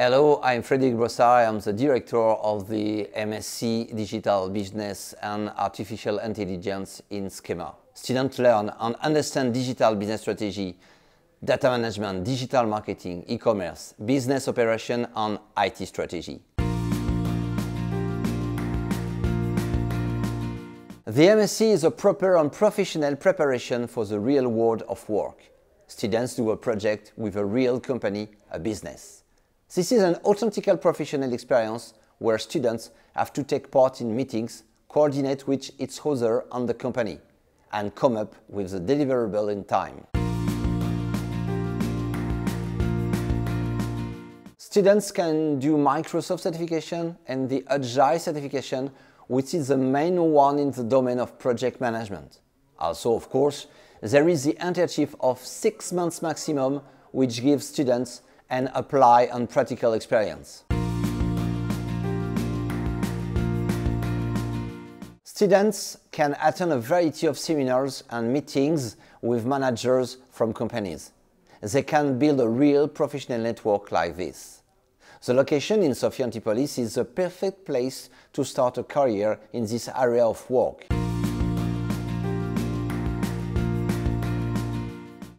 Hello, I'm Frédéric Bossard. I'm the director of the MSc Digital Business and Artificial Intelligence in SKEMA. Students learn and understand digital business strategy, data management, digital marketing, e-commerce, business operation, and IT strategy. The MSc is a proper and professional preparation for the real world of work. Students do a project with a real company, a business. This is an authentical professional experience where students have to take part in meetings, coordinate with each other and the company, and come up with the deliverable in time. Students can do Microsoft certification and the Agile certification, which is the main one in the domain of project management. Also, of course, there is the internship of six months maximum, which gives students and apply on practical experience. Students can attend a variety of seminars and meetings with managers from companies. They can build a real professional network like this. The location in Sophia Antipolis is the perfect place to start a career in this area of work.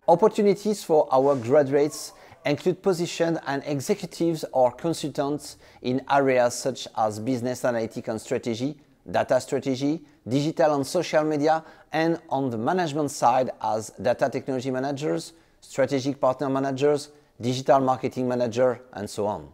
Opportunities for our graduates include positions and executives or consultants in areas such as business analytics and strategy, data strategy, digital and social media, and on the management side as data technology managers, strategic partner managers, digital marketing manager, and so on.